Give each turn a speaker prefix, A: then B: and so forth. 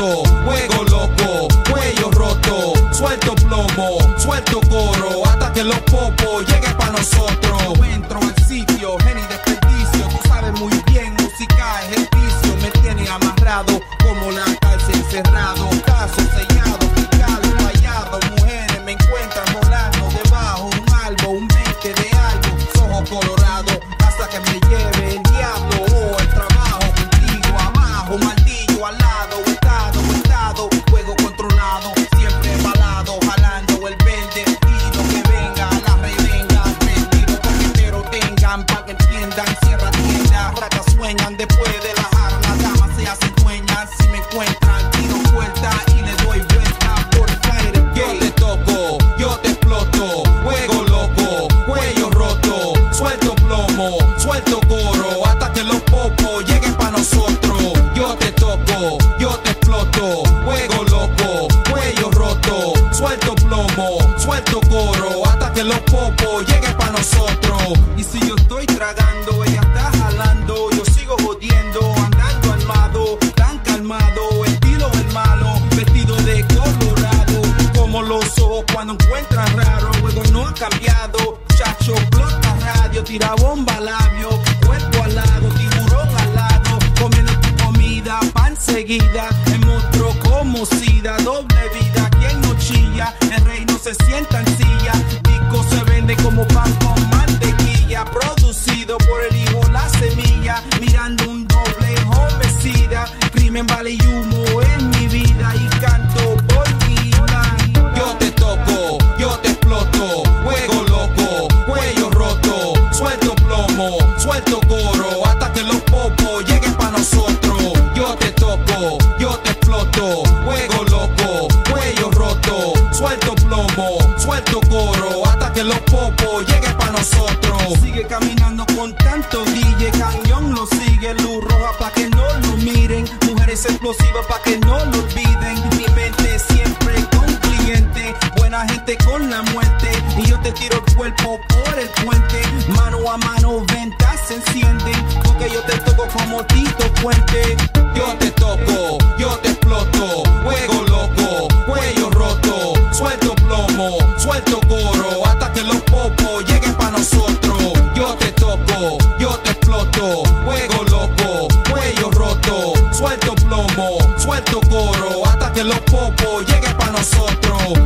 A: juego loco, cuello roto, suelto plomo, suelto coro, hasta que los popos lleguen para nosotros.
B: Entro al sitio, Jenny desperdicio, tú sabes muy bien, música vicio, me tiene amarrado como la cárcel encerrado, caso sellado, fiscal fallado, mujeres me encuentran volando debajo un albo, un 20 de algo, ojos colorados, hasta que me lleve entiendan, cierra tienda, ratas sueñan después de las armas, damas se hacen dueñas, si me encuentran, tiro vuelta y le doy vuelta por el aire.
A: Yo te toco, yo te exploto, juego loco, cuello roto, suelto plomo, suelto coro, hasta que los popos lleguen para nosotros. Yo te toco, yo te exploto, juego loco, cuello roto, suelto plomo, suelto coro, hasta que los popos lleguen
B: encuentran raro, luego no ha cambiado, chacho, explota radio, tira bomba labio, cuerpo al lado, tiburón al lado, comiendo tu comida, pan seguida, el monstruo como sida, doble vida, quien no chilla, el rey no se sienta en silla, disco se vende como pan con mantequilla, producido por el hijo la semilla, mirando un doble homicida, crimen vale y humo
A: yo te exploto, juego loco, cuello roto, suelto plomo, suelto coro, hasta que los popos lleguen para nosotros.
B: Sigue caminando con tanto guille, cañón lo sigue, luz roja pa' que no lo miren, mujeres explosivas pa' que no lo olviden, mi mente siempre con cliente, buena gente con la muerte, y yo te tiro el cuerpo por el puente, mano a mano ventas se encienden, porque yo te toco como Tito Puente.
A: Suelto plomo, suelto coro, hasta que los popos lleguen para nosotros. Yo te toco, yo te exploto, juego loco, cuello roto, suelto plomo, suelto coro, hasta que los popos lleguen para nosotros.